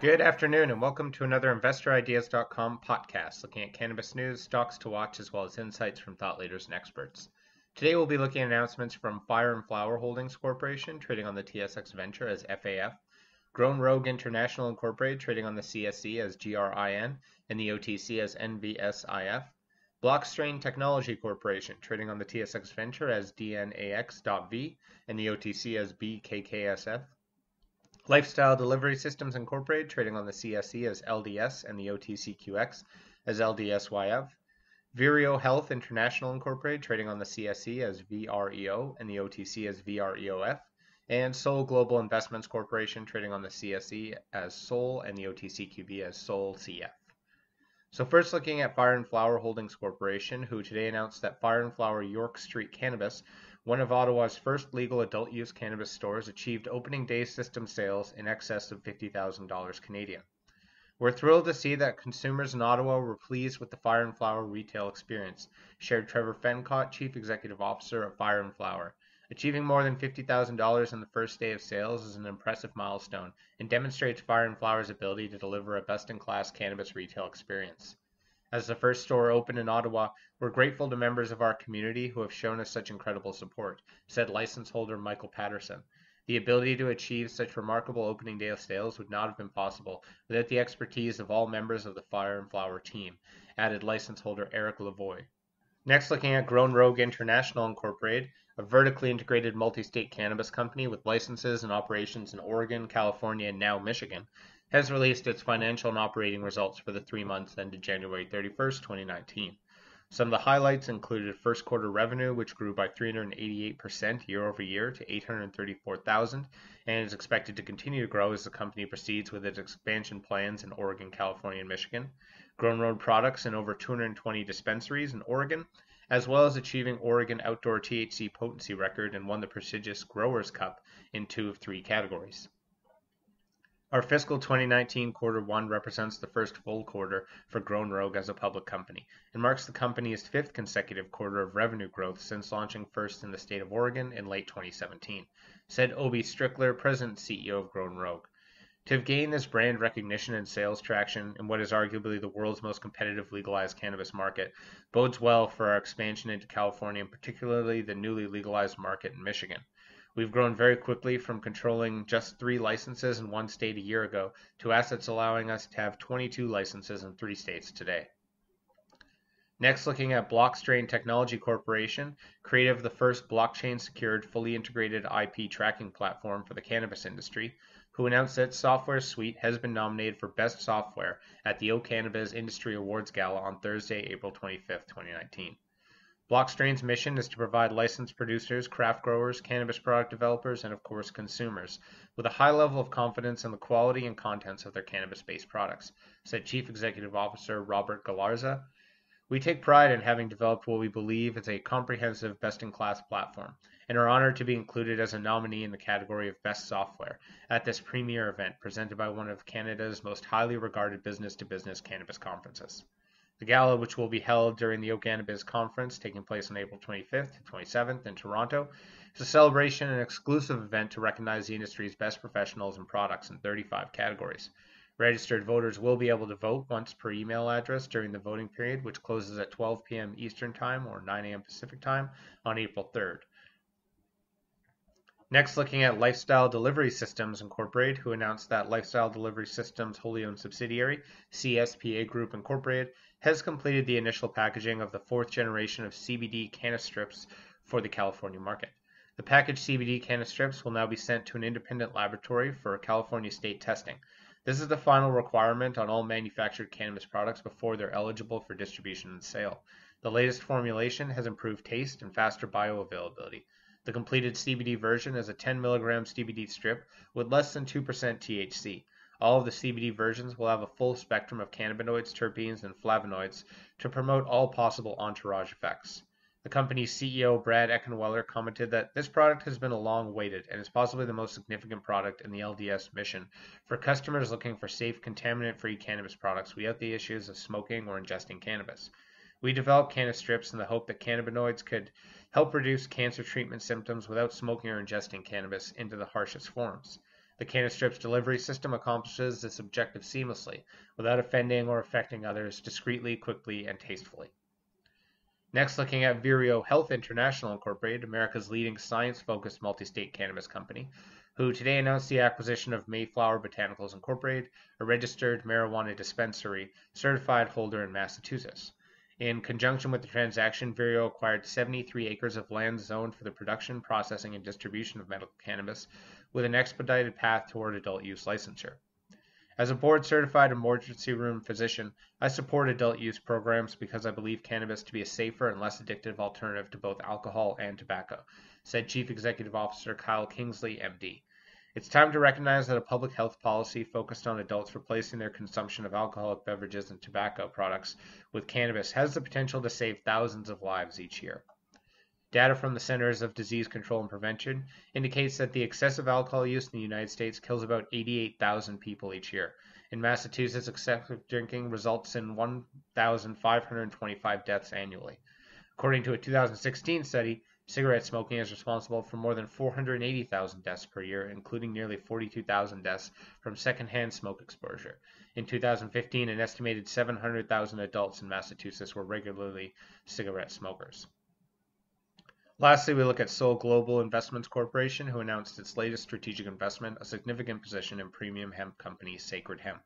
Good afternoon, and welcome to another InvestorIdeas.com podcast looking at cannabis news, stocks to watch, as well as insights from thought leaders and experts. Today, we'll be looking at announcements from Fire and Flower Holdings Corporation, trading on the TSX Venture as FAF, Grown Rogue International Incorporated, trading on the CSE as GRIN, and the OTC as NVSIF, Blockstrain Technology Corporation, trading on the TSX Venture as DNAX.V and the OTC as BKKSF. Lifestyle Delivery Systems Incorporated, trading on the CSE as LDS and the OTCQX as LDSYF. Vireo Health International Incorporated, trading on the CSE as VREO and the OTC as VREOF. And Sol Global Investments Corporation, trading on the CSE as Sol and the OTCQB as Sol CF. So first looking at Fire and Flower Holdings Corporation, who today announced that Fire and Flower York Street Cannabis, one of Ottawa's first legal adult use cannabis stores, achieved opening day system sales in excess of $50,000 Canadian. We're thrilled to see that consumers in Ottawa were pleased with the Fire and Flower retail experience, shared Trevor Fencott, Chief Executive Officer of Fire and Flower. Achieving more than $50,000 in the first day of sales is an impressive milestone and demonstrates Fire and Flower's ability to deliver a best-in-class cannabis retail experience. As the first store opened in Ottawa, we're grateful to members of our community who have shown us such incredible support, said license holder Michael Patterson. The ability to achieve such remarkable opening day of sales would not have been possible without the expertise of all members of the Fire and Flower team, added license holder Eric Lavoie. Next, looking at Grown Rogue International Incorporated, a vertically integrated multi-state cannabis company with licenses and operations in Oregon, California, and now Michigan, has released its financial and operating results for the three months ended January 31st, 2019. Some of the highlights included first quarter revenue, which grew by 388% year over year to 834,000, and is expected to continue to grow as the company proceeds with its expansion plans in Oregon, California, and Michigan. Grown Rogue products in over 220 dispensaries in Oregon, as well as achieving Oregon outdoor THC potency record and won the prestigious Growers Cup in two of three categories. Our fiscal 2019 quarter one represents the first full quarter for Grown Rogue as a public company and marks the company's fifth consecutive quarter of revenue growth since launching first in the state of Oregon in late 2017, said Obi Strickler, President CEO of Grown Rogue. To have gained this brand recognition and sales traction in what is arguably the world's most competitive legalized cannabis market bodes well for our expansion into California and particularly the newly legalized market in Michigan. We've grown very quickly from controlling just three licenses in one state a year ago to assets allowing us to have 22 licenses in three states today. Next, looking at Blockstrain Technology Corporation, creator of the first blockchain secured, fully integrated IP tracking platform for the cannabis industry, who announced that software suite has been nominated for Best Software at the O'Cannabiz Industry Awards Gala on Thursday, April 25, 2019. Blockstrain's mission is to provide licensed producers, craft growers, cannabis product developers, and of course consumers with a high level of confidence in the quality and contents of their cannabis-based products, said Chief Executive Officer Robert Galarza. We take pride in having developed what we believe is a comprehensive best-in-class platform and are honored to be included as a nominee in the category of Best Software at this premier event presented by one of Canada's most highly regarded business-to-business cannabis conferences. The gala, which will be held during the O'Cannabiz conference taking place on April 25th to 27th in Toronto, is a celebration and exclusive event to recognize the industry's best professionals and products in 35 categories. Registered voters will be able to vote once per email address during the voting period, which closes at 12 p.m. Eastern Time or 9 a.m. Pacific Time on April 3rd. Next, looking at Lifestyle Delivery Systems Incorporated, who announced that Lifestyle Delivery Systems wholly owned subsidiary, CSPA Group Incorporated, has completed the initial packaging of the fourth generation of CBD CannaStrips for the California market. The packaged CBD CannaStrips will now be sent to an independent laboratory for California state testing. This is the final requirement on all manufactured cannabis products before they're eligible for distribution and sale. The latest formulation has improved taste and faster bioavailability. The completed CBD version is a 10 milligram CBD strip with less than 2% THC. All of the CBD versions will have a full spectrum of cannabinoids, terpenes, and flavonoids to promote all possible entourage effects. The company's CEO, Brad Eckenweiler, commented that this product has been a long waited and is possibly the most significant product in the LDS mission for customers looking for safe, contaminant free cannabis products without the issues of smoking or ingesting cannabis. We developed CannaStrips in the hope that cannabinoids could help reduce cancer treatment symptoms without smoking or ingesting cannabis into the harshest forms. The CannaStrip's delivery system accomplishes this objective seamlessly, without offending or affecting others, discreetly, quickly, and tastefully. Next, looking at Vireo Health International Incorporated, America's leading science-focused multi-state cannabis company, who today announced the acquisition of Mayflower Botanicals Incorporated, a registered marijuana dispensary certified holder in Massachusetts. In conjunction with the transaction, Vireo acquired 73 acres of land zoned for the production, processing, and distribution of medical cannabis, with an expedited path toward adult use licensure. As a board certified emergency room physician, I support adult use programs because I believe cannabis to be a safer and less addictive alternative to both alcohol and tobacco, said Chief Executive Officer Kyle Kingsley, MD. It's time to recognize that a public health policy focused on adults replacing their consumption of alcoholic beverages and tobacco products with cannabis has the potential to save thousands of lives each year. Data from the Centers of Disease Control and Prevention indicates that the excessive alcohol use in the United States kills about 88,000 people each year. In Massachusetts, excessive drinking results in 1,525 deaths annually. According to a 2016 study, cigarette smoking is responsible for more than 480,000 deaths per year, including nearly 42,000 deaths from secondhand smoke exposure. In 2015, an estimated 700,000 adults in Massachusetts were regularly cigarette smokers. Lastly, we look at Sol Global Investments Corporation, who announced its latest strategic investment, a significant position in premium hemp company Sacred Hemp.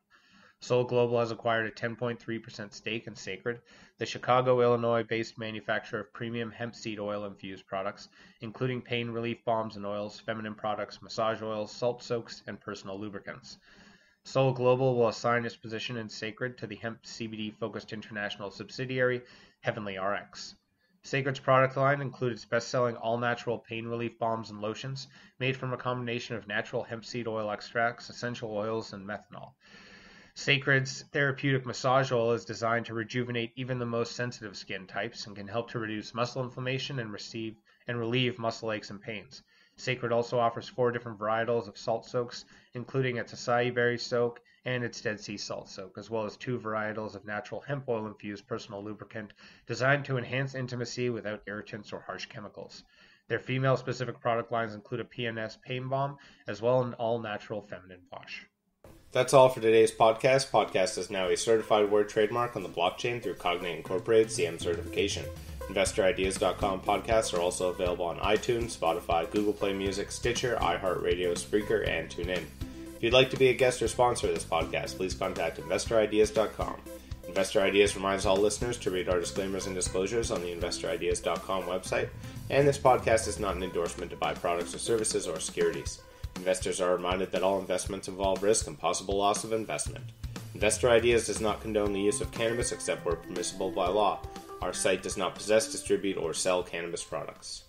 Sol Global has acquired a 10.3% stake in Sacred, the Chicago, Illinois based manufacturer of premium hemp seed oil infused products, including pain relief balms and oils, feminine products, massage oils, salt soaks, and personal lubricants. Sol Global will assign its position in Sacred to the hemp CBD focused international subsidiary, Heavenly RX. Sacred's product line includes its best-selling all-natural pain relief balms and lotions made from a combination of natural hemp seed oil extracts, essential oils, and methanol. Sacred's therapeutic massage oil is designed to rejuvenate even the most sensitive skin types and can help to reduce muscle inflammation and receive and relieve muscle aches and pains. Sacred also offers four different varietals of salt soaks, including its acai berry soak and its Dead Sea Salt Soak, as well as two varietals of natural hemp oil infused personal lubricant designed to enhance intimacy without irritants or harsh chemicals. Their female specific product lines include a PNS pain balm as well as an all natural feminine wash. That's all for today's podcast. Podcast is now a certified word trademark on the blockchain through Cognate Incorporated CM certification. InvestorIdeas.com podcasts are also available on iTunes, Spotify, Google Play Music, Stitcher, iHeartRadio, Spreaker, and TuneIn. If you'd like to be a guest or sponsor of this podcast, please contact InvestorIdeas.com. Investor Ideas reminds all listeners to read our disclaimers and disclosures on the InvestorIdeas.com website, and this podcast is not an endorsement to buy products or services or securities. Investors are reminded that all investments involve risk and possible loss of investment. Investor Ideas does not condone the use of cannabis except where permissible by law. Our site does not possess, distribute, or sell cannabis products.